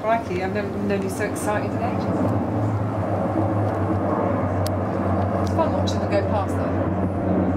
Crikey, I've never known you so excited in ages. It's fun watching them go past though.